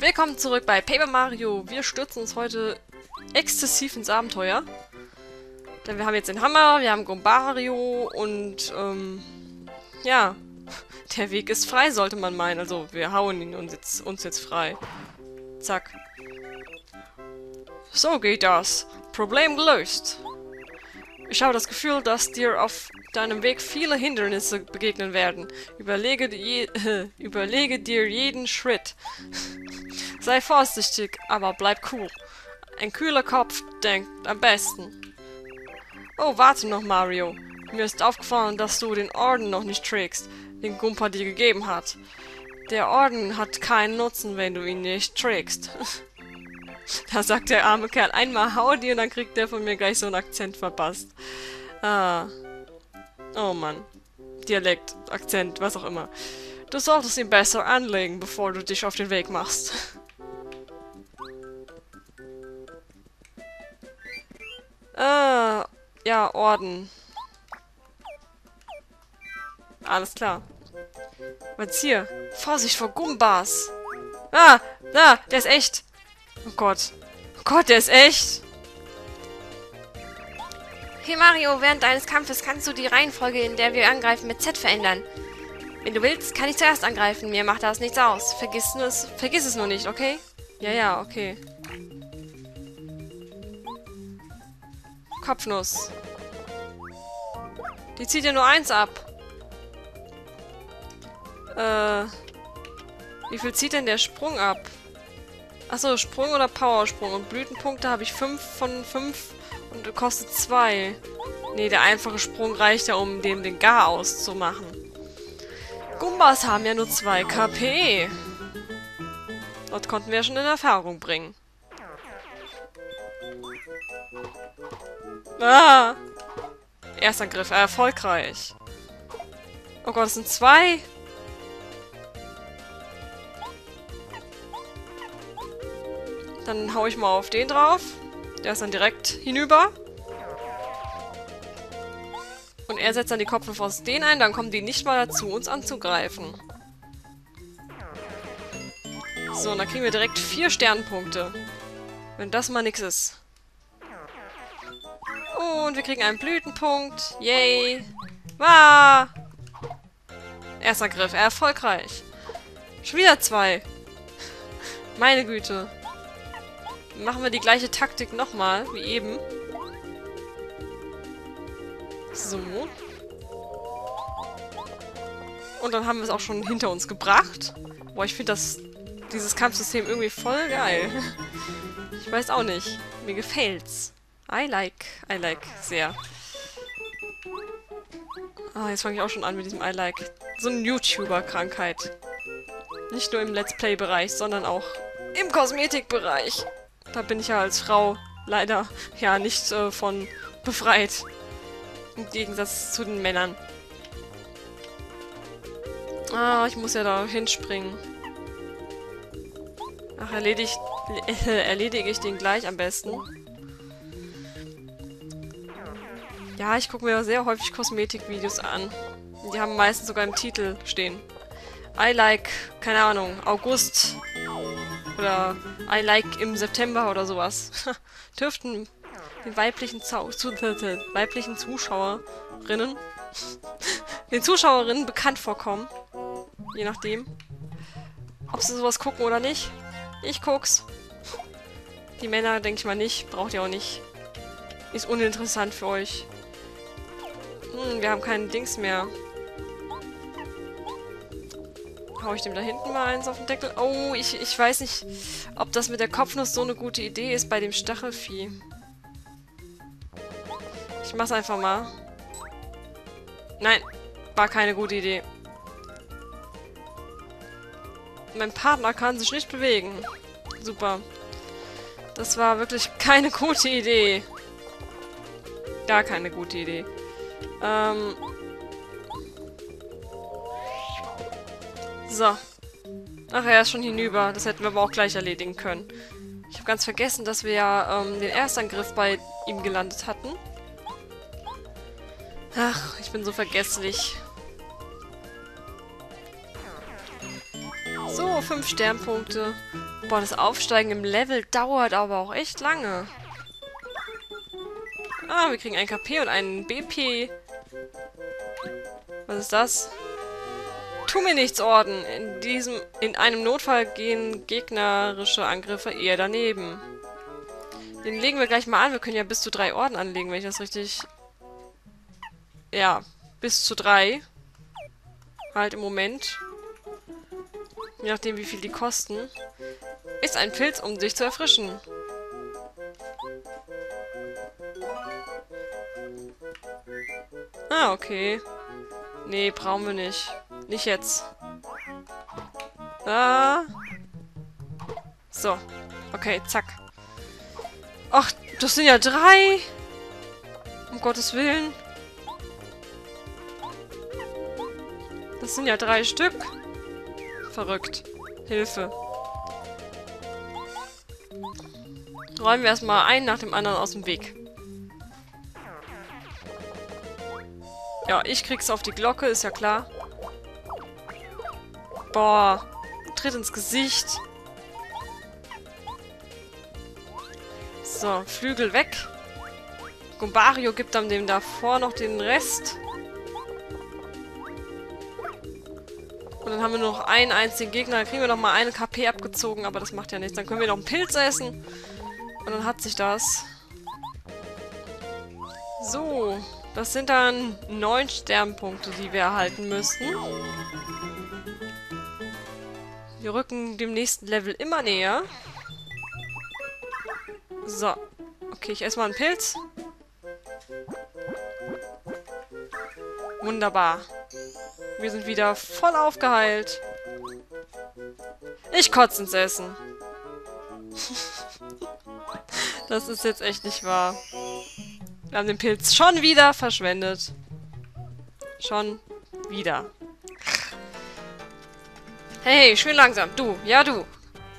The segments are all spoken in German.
Willkommen zurück bei Paper Mario. Wir stürzen uns heute exzessiv ins Abenteuer. Denn wir haben jetzt den Hammer, wir haben Gombario und, ähm, ja, der Weg ist frei, sollte man meinen. Also, wir hauen ihn uns jetzt, uns jetzt frei. Zack. So geht das. Problem gelöst. Ich habe das Gefühl, dass dir auf deinem Weg viele Hindernisse begegnen werden. Überlege, je, überlege dir jeden Schritt. Sei vorsichtig, aber bleib cool. Ein kühler Kopf denkt am besten. Oh, warte noch, Mario. Mir ist aufgefallen, dass du den Orden noch nicht trägst, den Gumpa dir gegeben hat. Der Orden hat keinen Nutzen, wenn du ihn nicht trägst. da sagt der arme Kerl einmal Hau dir und dann kriegt der von mir gleich so einen Akzent verpasst. Ah. Oh Mann. Dialekt, Akzent, was auch immer. Du solltest ihn besser anlegen, bevor du dich auf den Weg machst. ah, ja, Orden. Alles klar. Was hier? Vorsicht vor Gumbas! Ah, da, der ist echt. Oh Gott. Oh Gott, der ist echt. Hey Mario, während deines Kampfes kannst du die Reihenfolge, in der wir angreifen, mit Z verändern. Wenn du willst, kann ich zuerst angreifen. Mir macht das nichts aus. Vergiss es, vergiss es nur nicht, okay? Ja, ja, okay. Kopfnuss. Die zieht ja nur eins ab. Äh. Wie viel zieht denn der Sprung ab? Achso, Sprung oder Powersprung. Und Blütenpunkte habe ich 5 von 5 und kostet 2. Ne, der einfache Sprung reicht ja, um dem den Gar auszumachen. Gumbas haben ja nur 2 KP. Dort konnten wir schon in Erfahrung bringen. Ah! Erstangriff, erfolgreich. Oh Gott, es sind zwei. Dann hau ich mal auf den drauf. Der ist dann direkt hinüber. Und er setzt dann die Kopfnuss aus denen ein, dann kommen die nicht mal dazu, uns anzugreifen. So, und dann kriegen wir direkt vier Sternpunkte. Wenn das mal nix ist. Und wir kriegen einen Blütenpunkt. Yay. Wow. Erster Griff, erfolgreich. Schon wieder zwei. Meine Güte machen wir die gleiche Taktik nochmal, wie eben. So. Und dann haben wir es auch schon hinter uns gebracht. Boah, ich finde das dieses Kampfsystem irgendwie voll geil. Ich weiß auch nicht. Mir gefällt's. I like. I like. Sehr. Ah, jetzt fange ich auch schon an mit diesem I like. So eine YouTuber-Krankheit. Nicht nur im Let's Play-Bereich, sondern auch im Kosmetikbereich. Da bin ich ja als Frau leider ja nicht äh, von befreit. Im Gegensatz zu den Männern. Ah, ich muss ja da hinspringen. Ach, erledigt, äh, erledige ich den gleich am besten. Ja, ich gucke mir sehr häufig Kosmetikvideos an. Die haben meistens sogar im Titel stehen. I like, keine Ahnung, August oder I like im September oder sowas. Dürften den weiblichen, zu weiblichen Zuschauerinnen den Zuschauerinnen bekannt vorkommen. Je nachdem. Ob sie sowas gucken oder nicht. Ich guck's. Die Männer, denke ich mal nicht. Braucht ihr auch nicht. Ist uninteressant für euch. Hm, wir haben keinen Dings mehr. Hau ich dem da hinten mal eins auf den Deckel? Oh, ich, ich weiß nicht, ob das mit der Kopfnuss so eine gute Idee ist bei dem Stachelvieh. Ich mach's einfach mal. Nein, war keine gute Idee. Mein Partner kann sich nicht bewegen. Super. Das war wirklich keine gute Idee. Gar keine gute Idee. Ähm, So. Ach, er ist schon hinüber. Das hätten wir aber auch gleich erledigen können. Ich habe ganz vergessen, dass wir ja ähm, den Erstangriff bei ihm gelandet hatten. Ach, ich bin so vergesslich. So, 5 Sternpunkte. Boah, das Aufsteigen im Level dauert aber auch echt lange. Ah, wir kriegen ein KP und einen BP. Was ist das? Tu mir nichts, Orden. In diesem, in einem Notfall gehen gegnerische Angriffe eher daneben. Den legen wir gleich mal an. Wir können ja bis zu drei Orden anlegen, wenn ich das richtig... Ja, bis zu drei. Halt im Moment. Je nachdem, wie viel die kosten. Ist ein Pilz, um sich zu erfrischen. Ah, okay. Nee, brauchen wir nicht. Nicht jetzt. Ah. So. Okay, zack. Ach, das sind ja drei. Um Gottes Willen. Das sind ja drei Stück. Verrückt. Hilfe. Räumen wir erstmal einen nach dem anderen aus dem Weg. Ja, ich krieg's auf die Glocke, ist ja klar. Boah. Tritt ins Gesicht. So, Flügel weg. Gumbario gibt dann dem davor noch den Rest. Und dann haben wir nur noch einen einzigen Gegner. Dann kriegen wir noch mal eine KP abgezogen, aber das macht ja nichts. Dann können wir noch einen Pilz essen. Und dann hat sich das. So, das sind dann neun Sternpunkte, die wir erhalten müssen. Wir rücken dem nächsten Level immer näher. So. Okay, ich esse mal einen Pilz. Wunderbar. Wir sind wieder voll aufgeheilt. Ich kotze ins Essen. das ist jetzt echt nicht wahr. Wir haben den Pilz schon wieder verschwendet. Schon wieder. Hey, schön langsam. Du, ja du.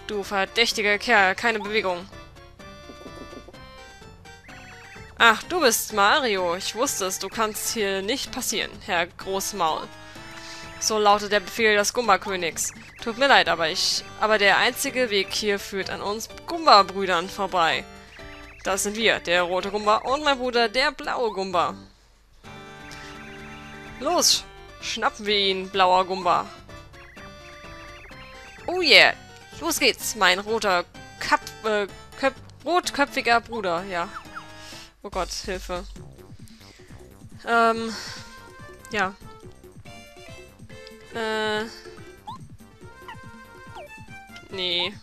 Du verdächtiger Kerl, keine Bewegung. Ach, du bist Mario. Ich wusste es, du kannst hier nicht passieren, Herr Großmaul. So lautet der Befehl des Gumba-Königs. Tut mir leid, aber ich... Aber der einzige Weg hier führt an uns Gumba-Brüdern vorbei. Das sind wir, der rote Gumba und mein Bruder, der blaue Gumba. Los, schnappen wir ihn, blauer Gumba. Oh yeah, los geht's, mein roter Kap äh, Köp rotköpfiger Bruder, ja. Oh Gott, Hilfe. Ähm, ja. Äh. Nee.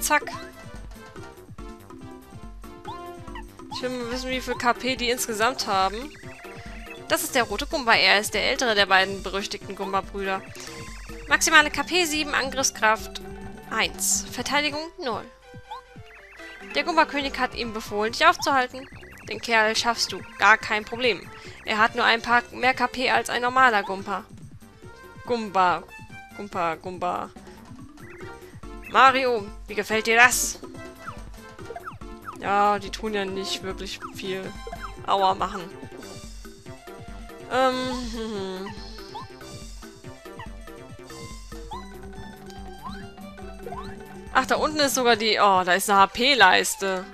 Zack. Ich will mal wissen, wie viel KP die insgesamt haben. Das ist der rote Gumba. Er ist der ältere der beiden berüchtigten Gumba-Brüder. Maximale KP 7, Angriffskraft 1, Verteidigung 0. Der Gumba-König hat ihm befohlen, dich aufzuhalten. Den Kerl schaffst du. Gar kein Problem. Er hat nur ein paar mehr KP als ein normaler Gumpa. Gumba. Gumpa, Gumba. Mario, wie gefällt dir das? Ja, die tun ja nicht wirklich viel Aua machen. Ähm, hm, Ach, da unten ist sogar die... Oh, da ist eine HP-Leiste.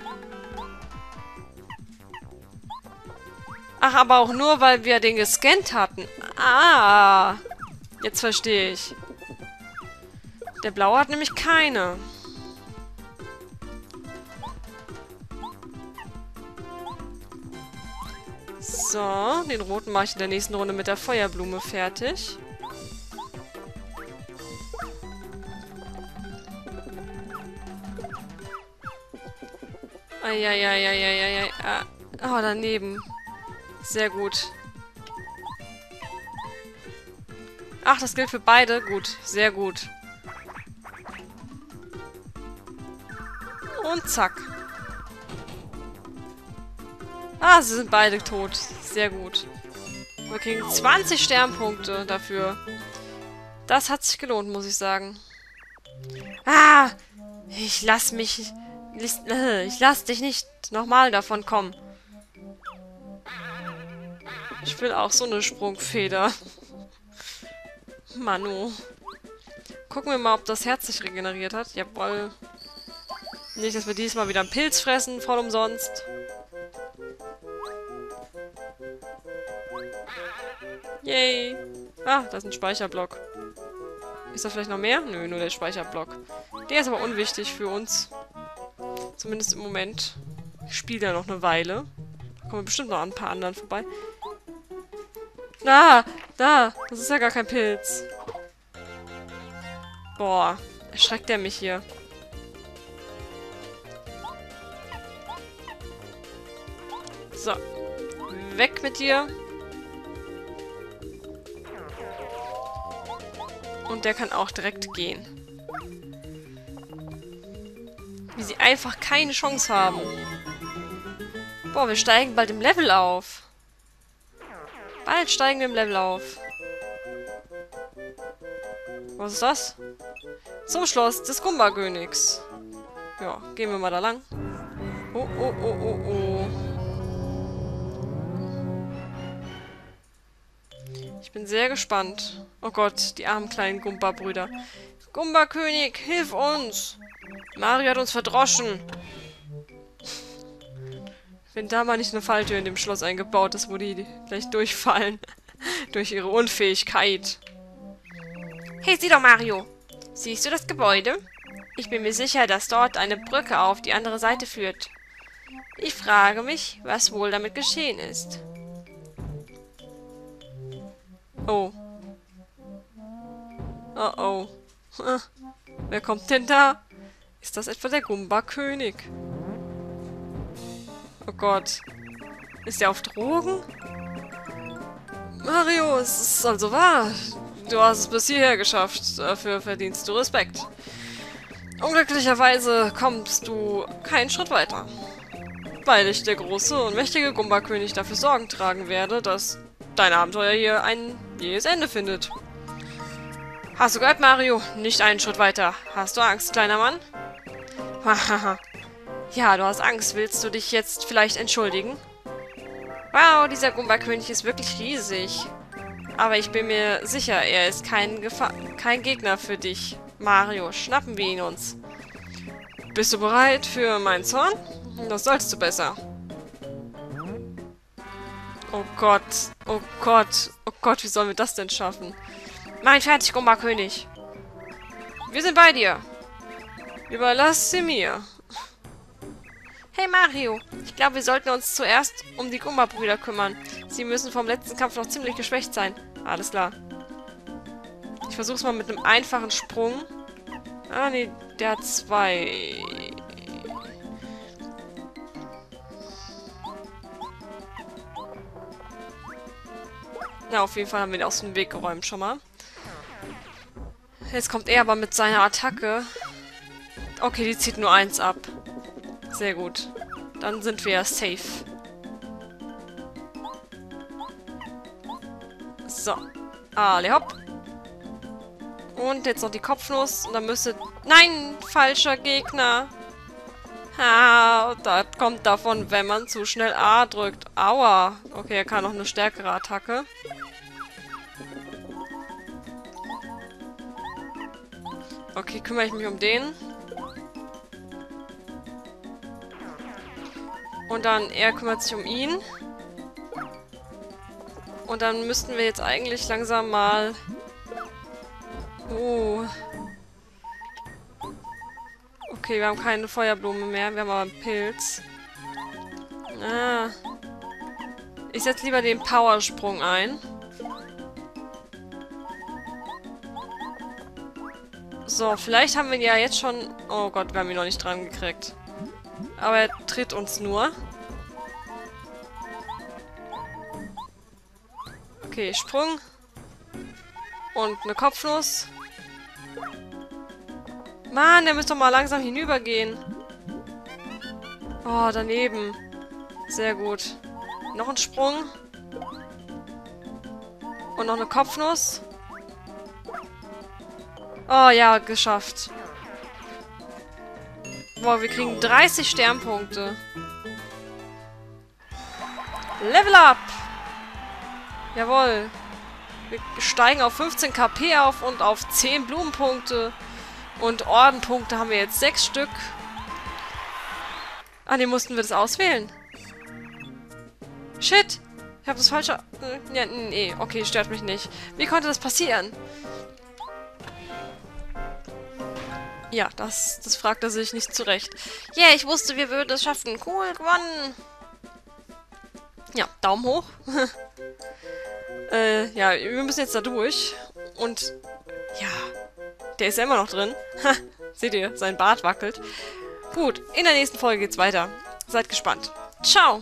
Ach, aber auch nur, weil wir den gescannt hatten. Ah, jetzt verstehe ich. Der blaue hat nämlich keine. So, den roten mache ich in der nächsten Runde mit der Feuerblume fertig. Eieieiei. Ah, oh, daneben. Sehr gut. Ach, das gilt für beide. Gut, sehr gut. Und zack. Ah, sie sind beide tot. Sehr gut. Wir kriegen 20 Sternpunkte dafür. Das hat sich gelohnt, muss ich sagen. Ah! Ich lass mich... Ich lass dich nicht nochmal davon kommen. Ich will auch so eine Sprungfeder. Manu. Gucken wir mal, ob das Herz sich regeneriert hat. Jawohl. Nicht, dass wir diesmal wieder einen Pilz fressen, voll umsonst. Yay. Ah, da ist ein Speicherblock. Ist da vielleicht noch mehr? Nö, nur der Speicherblock. Der ist aber unwichtig für uns. Zumindest im Moment. Ich spiele ja noch eine Weile. Da kommen bestimmt noch ein paar anderen vorbei. Da! Da! Das ist ja gar kein Pilz. Boah. Erschreckt er mich hier. So. Weg mit dir. Der kann auch direkt gehen. Wie sie einfach keine Chance haben. Boah, wir steigen bald im Level auf. Bald steigen wir im Level auf. Was ist das? Zum Schloss des Gumba-Königs. Ja, gehen wir mal da lang. Oh, oh, oh, oh, oh. Ich bin sehr gespannt. Oh Gott, die armen kleinen Gumba-Brüder. Gumba-König, hilf uns! Mario hat uns verdroschen. Wenn da mal nicht eine Falltür in dem Schloss eingebaut ist, wo die gleich durchfallen. Durch ihre Unfähigkeit. Hey, sieh doch, Mario. Siehst du das Gebäude? Ich bin mir sicher, dass dort eine Brücke auf die andere Seite führt. Ich frage mich, was wohl damit geschehen ist. Oh. Oh oh. Wer kommt denn da? Ist das etwa der Gumba-König? Oh Gott. Ist er auf Drogen? Mario, es ist also wahr. Du hast es bis hierher geschafft. Dafür verdienst du Respekt. Unglücklicherweise kommst du keinen Schritt weiter. Weil ich, der große und mächtige Gumba-König, dafür Sorgen tragen werde, dass dein Abenteuer hier ein jähes Ende findet. Hast du gehört, Mario? Nicht einen Schritt weiter. Hast du Angst, kleiner Mann? Hahaha. ja, du hast Angst. Willst du dich jetzt vielleicht entschuldigen? Wow, dieser Gumba-König ist wirklich riesig. Aber ich bin mir sicher, er ist kein, Gefa kein Gegner für dich. Mario, schnappen wir ihn uns. Bist du bereit für meinen Zorn? Das sollst du besser. Oh Gott, oh Gott, oh Gott, wie sollen wir das denn schaffen? Mein fertig, Gumba-König. Wir sind bei dir. Überlass sie mir. Hey Mario, ich glaube, wir sollten uns zuerst um die Gumba-Brüder kümmern. Sie müssen vom letzten Kampf noch ziemlich geschwächt sein. Alles klar. Ich versuch's mal mit einem einfachen Sprung. Ah, nee, der hat zwei. Na, auf jeden Fall haben wir ihn aus dem Weg geräumt schon mal. Jetzt kommt er aber mit seiner Attacke. Okay, die zieht nur eins ab. Sehr gut. Dann sind wir safe. So. Alle hopp. Und jetzt noch die Kopfnuss. Und dann müsste... Nein! Falscher Gegner. Ha, das kommt davon, wenn man zu schnell A drückt. Aua. Okay, er kann noch eine stärkere Attacke. Okay, kümmere ich mich um den. Und dann, er kümmert sich um ihn. Und dann müssten wir jetzt eigentlich langsam mal... Oh. Okay, wir haben keine Feuerblume mehr. Wir haben aber einen Pilz. Ah. Ich setze lieber den Powersprung ein. So, vielleicht haben wir ihn ja jetzt schon... Oh Gott, wir haben ihn noch nicht dran gekriegt. Aber er tritt uns nur. Okay, Sprung. Und eine Kopfnuss. Mann, der müsste doch mal langsam hinübergehen. Oh, daneben. Sehr gut. Noch ein Sprung. Und noch eine Kopfnuss. Oh ja, geschafft. Boah, wir kriegen 30 Sternpunkte. Level up! Jawohl. Wir steigen auf 15 KP auf und auf 10 Blumenpunkte. Und Ordenpunkte haben wir jetzt 6 Stück. Ah, ne, mussten wir das auswählen. Shit! Ich habe das falsche... Äh, ja, nee, okay, stört mich nicht. Wie konnte das passieren? Ja, das, das fragt er sich nicht zurecht. Yeah, ich wusste, wir würden es schaffen. Cool, gewonnen. Ja, Daumen hoch. äh, ja, wir müssen jetzt da durch. Und, ja, der ist ja immer noch drin. Seht ihr, sein Bart wackelt. Gut, in der nächsten Folge geht's weiter. Seid gespannt. Ciao!